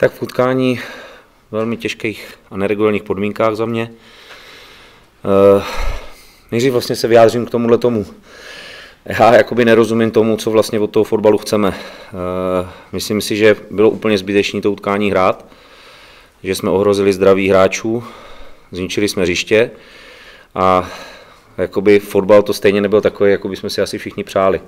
Tak v utkání velmi těžkých a neregulárních podmínkách za mě. Uh, nejdřív vlastně se vyjádřím k tomuhle tomu. Já jakoby nerozumím tomu, co vlastně od toho fotbalu chceme. Uh, myslím si, že bylo úplně zbytečné to utkání hrát, že jsme ohrozili zdraví hráčů, zničili jsme hřiště a jakoby fotbal to stejně nebyl takový, jako jsme si asi všichni přáli.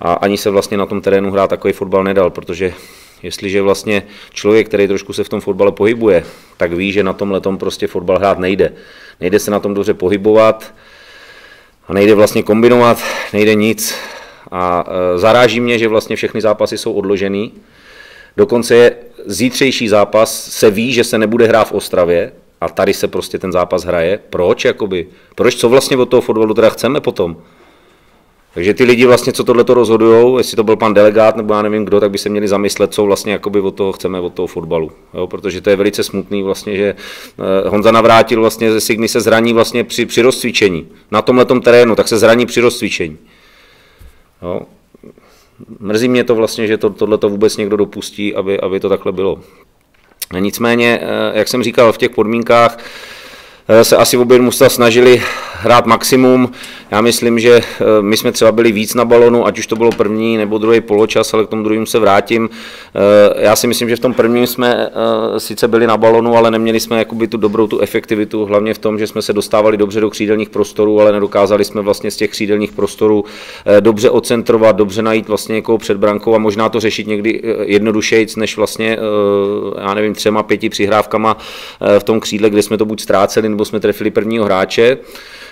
A ani se vlastně na tom terénu hrát takový fotbal nedal, protože jestliže vlastně člověk, který trošku se v tom fotbale pohybuje, tak ví, že na tom prostě fotbal hrát nejde. Nejde se na tom dobře pohybovat a nejde vlastně kombinovat, nejde nic. A e, zaráží mě, že vlastně všechny zápasy jsou odložený. Dokonce je zítřejší zápas, se ví, že se nebude hrát v Ostravě, a tady se prostě ten zápas hraje. Proč? Jakoby? Proč? Co vlastně od toho fotbalu teda chceme potom? Takže ty lidi vlastně, co tohle to rozhodují, jestli to byl pan delegát nebo já nevím kdo, tak by se měli zamyslet, co vlastně jakoby od toho chceme, od toho fotbalu. Jo, protože to je velice smutný vlastně, že eh, Honza navrátil vlastně ze Signy se zraní vlastně při, při rozcvičení. Na tomhle terénu, tak se zraní při rozcvičení. Jo. Mrzí mě to vlastně, že to, tohle to vůbec někdo dopustí, aby, aby to takhle bylo. Nicméně, eh, jak jsem říkal, v těch podmínkách se asi obě mužstva snažili hrát maximum. Já myslím, že eh, my jsme třeba byli víc na balonu, ať už to bylo první nebo druhý poločas, ale k tomu druhému se vrátím. Já si myslím, že v tom prvním jsme sice byli na balonu, ale neměli jsme jakoby tu dobrou tu efektivitu, hlavně v tom, že jsme se dostávali dobře do křídelních prostorů, ale nedokázali jsme vlastně z těch křídelních prostorů dobře ocentrovat, dobře najít vlastně někoho před brankou a možná to řešit někdy jednodušejc, než vlastně, já nevím, třema, pěti přihrávkama v tom křídle, kde jsme to buď ztráceli, nebo jsme trefili prvního hráče.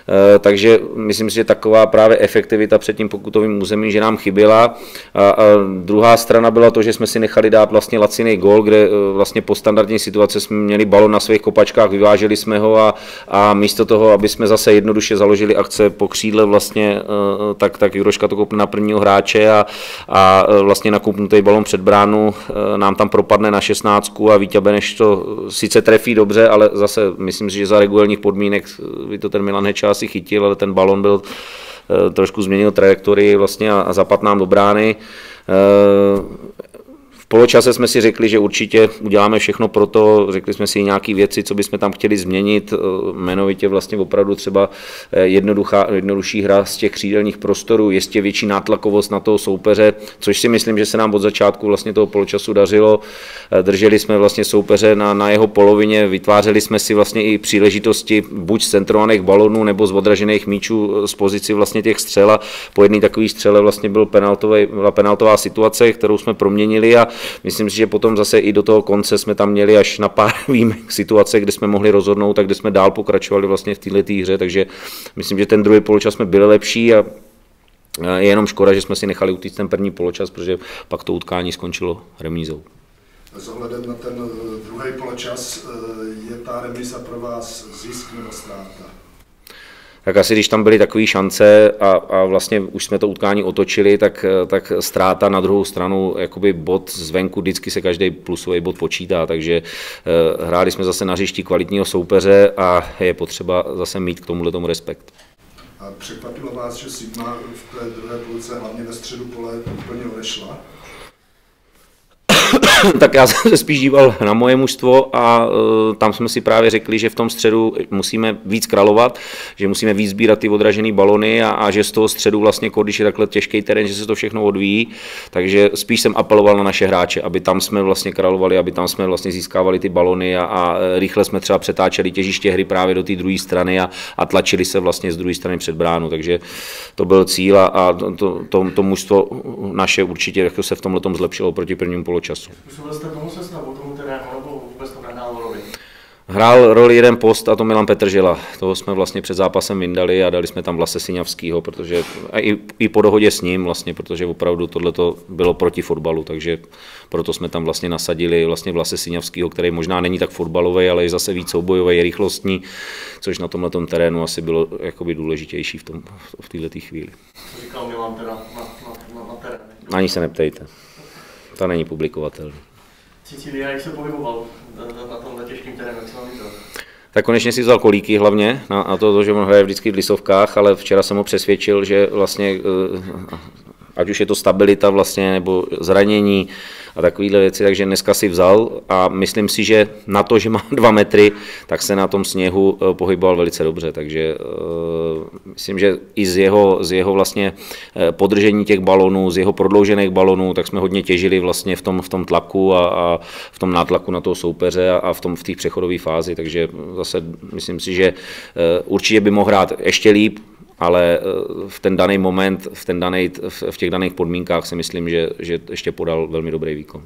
Eh, takže myslím si, že taková právě efektivita před tím pokutovým územím, že nám chyběla. A, a druhá strana byla to, že jsme si nechali dát vlastně laciný gol, kde eh, vlastně po standardní situaci jsme měli balon na svých kopačkách, vyváželi jsme ho a, a místo toho, aby jsme zase jednoduše založili akce po křídle vlastně, eh, tak, tak Juroška to kopne na prvního hráče a, a vlastně nakupnutý balon před bránu nám tam propadne na 16 a Vítě Beneš to sice trefí dobře, ale zase myslím si, že za regulárních podmínek by to ten Milan Heča asi chytil, ale ten balon byl eh, trošku změnil trajektorii vlastně a, a zapad nám do brány. Poločase jsme si řekli, že určitě uděláme všechno pro to, řekli jsme si nějaké věci, co bychom tam chtěli změnit, eh, jmenovitě vlastně opravdu třeba eh, jednoduchá, jednodušší hra z těch křídelních prostorů, ještě větší nátlakovost na toho soupeře, což si myslím, že se nám od začátku vlastně toho poločasu dařilo. Eh, drželi jsme vlastně soupeře na, na jeho polovině, vytvářeli jsme si vlastně i příležitosti buď z centrovaných balonů nebo z odražených míčů z pozici vlastně těch střel po jedné takové střele vlastně byl penaltový, byla penaltová situace, kterou jsme proměnili a Myslím si, že potom zase i do toho konce jsme tam měli až na pár výjimek situace, kde jsme mohli rozhodnout, tak kde jsme dál pokračovali vlastně v této hře, takže myslím, že ten druhý poločas jsme byli lepší a je jenom škoda, že jsme si nechali utíct ten první poločas, protože pak to utkání skončilo remízou. S ohledem na ten eh, druhý poločas eh, je ta remíza pro vás zisk nebo ztráta? Tak asi když tam byly takové šance a, a vlastně už jsme to utkání otočili, tak, tak ztráta na druhou stranu, jakoby bod zvenku, vždycky se každý plusový bod počítá, takže uh, hráli jsme zase na hřišti kvalitního soupeře a je potřeba zase mít k tomuhle tomu respekt. A překvapilo vás, že Sigma v té druhé půlce, hlavně ve středu pole, úplně odešla? tak já jsem se spíš díval na moje mužstvo a uh, tam jsme si právě řekli, že v tom středu musíme víc královat, že musíme víc sbírat ty odražené balony a, a, že z toho středu vlastně, když je takhle těžký terén, že se to všechno odvíjí, takže spíš jsem apeloval na naše hráče, aby tam jsme vlastně královali, aby tam jsme vlastně získávali ty balony a, a rychle jsme třeba přetáčeli těžiště hry právě do té druhé strany a, a tlačili se vlastně z druhé strany před bránu, takže to byl cíl a, a to, to, to, to mužstvo naše určitě jako se v tomhle zlepšilo proti prvnímu poločasu. Způsobil jste tomu se tomu terénu, nebo vůbec to nehrálo roli? Hrál roli jeden post a to Milan Petržela. Toho jsme vlastně před zápasem vyndali a dali jsme tam Vlase Siňavskýho, protože a i, i po dohodě s ním vlastně, protože opravdu tohle bylo proti fotbalu, takže proto jsme tam vlastně nasadili vlastně Vlase Siňavskýho, který možná není tak fotbalový, ale je zase víc soubojový, je rychlostní, což na tomhle terénu asi bylo jakoby důležitější v, tom, v této chvíli. Co říkal Milan teda na, na, na, na terénu? Ani se neptejte to není publikovatelné. Cecilia, jak se pohyboval na, na tomhle těžkém terénu, jak se vám to? Tak konečně si vzal kolíky hlavně na, na to, že on hraje vždycky v lisovkách, ale včera jsem ho přesvědčil, že vlastně uh, ať už je to stabilita vlastně, nebo zranění a takovéhle věci, takže dneska si vzal a myslím si, že na to, že má dva metry, tak se na tom sněhu eh, pohyboval velice dobře, takže uh, myslím, že i z jeho, z jeho vlastně eh, podržení těch balonů, z jeho prodloužených balonů, tak jsme hodně těžili vlastně v tom, v tom tlaku a, a v tom nátlaku na toho soupeře a, a v tom v té přechodové fázi, takže zase myslím si, že uh, určitě by mohl hrát ještě líp, ale v ten daný moment, v, ten daný, v těch daných podmínkách si myslím, že, že ještě podal velmi dobrý výkon.